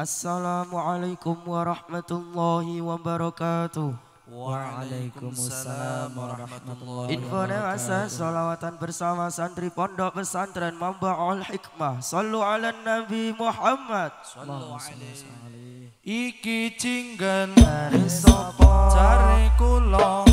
Assalamualaikum warahmatullahi wabarakatuh. Waalaikumsalam warahmatullahi Info dewasa salawatan bersama santri pondok pesantren Mambaul Hikmah. Sallu ala Nabi Muhammad. Sallu alaihi. Iki cinggan sopo cari kula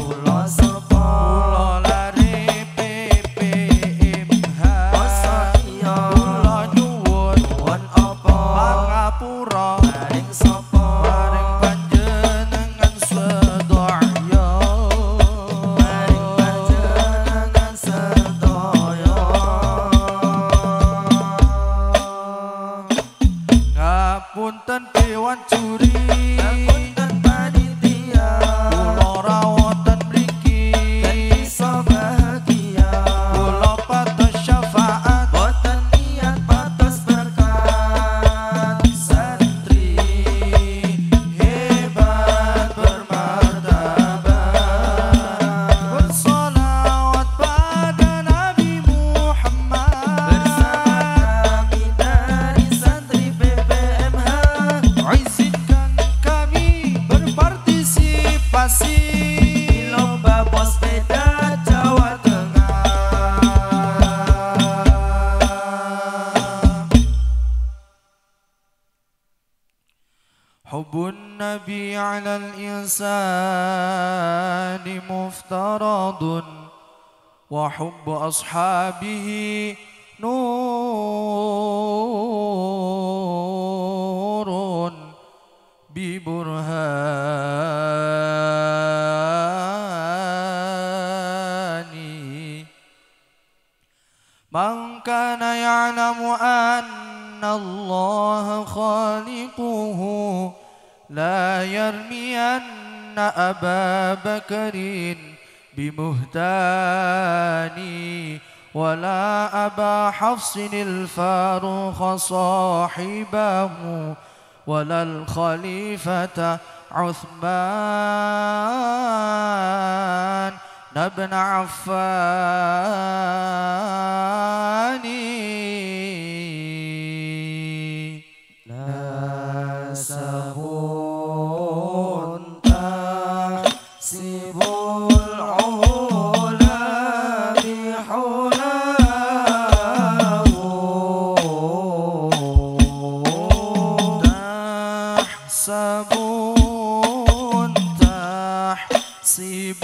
النبي على الإنسان مفترض وحب أصحابه نور ببرهان. من كان يعلم أن الله خالقه لا يرمين أبا بكر بمهتان ولا أبا حفص الفاروق صاحبه ولا الخليفة عثمان بن عفان. تحسب تحسب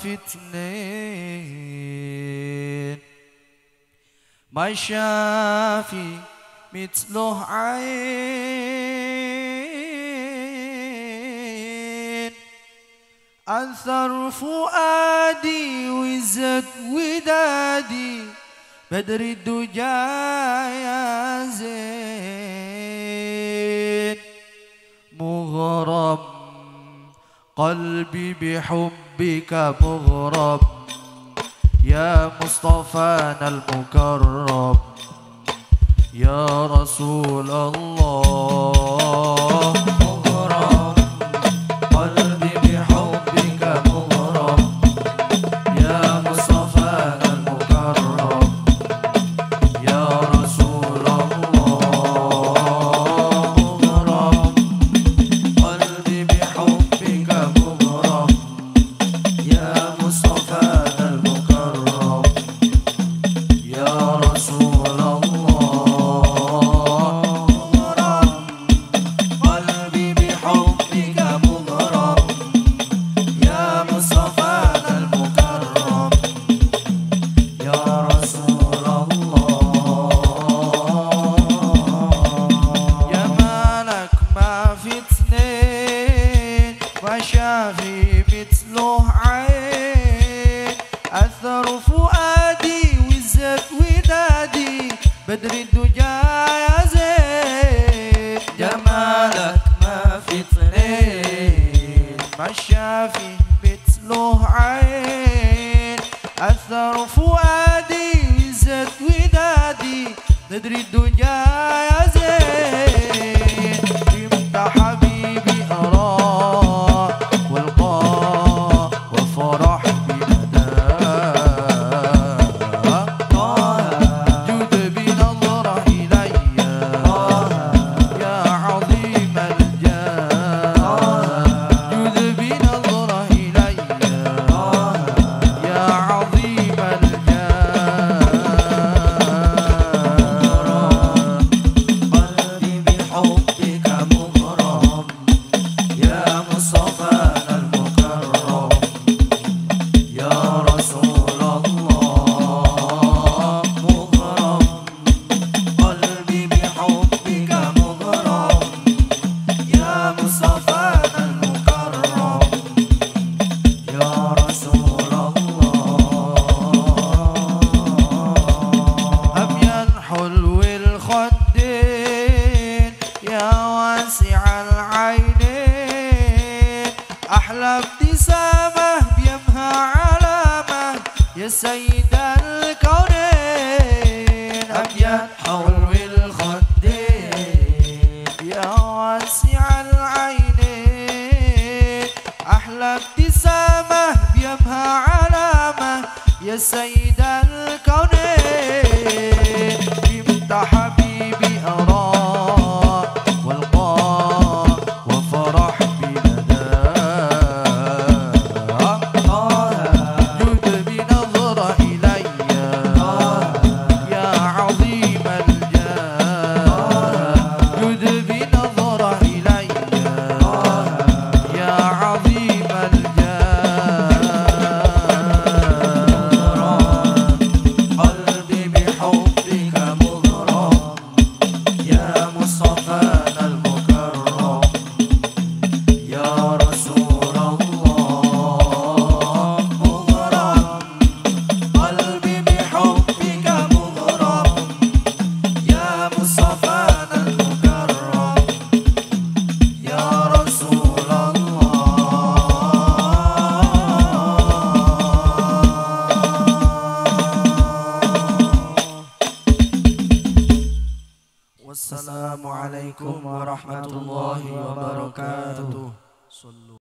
فتنين ما شافي مثله عين. أنثر فؤادي وزت ودادي. بدر الدجا يا زين. مغرم قلبي بحبك مغرب. يا مصطفانا المكرم يا رسول الله. بدر الدجا يا زين جمالك ما في اثنين ما شافي مثله عين أثر فؤادي زاد ودادي. بدر الدجا يا زين سيد الكونين. أبيات حلو الخدين يا واسع العينين. أحلى ابتسامة بيمها علامة. يا سيد الكونين.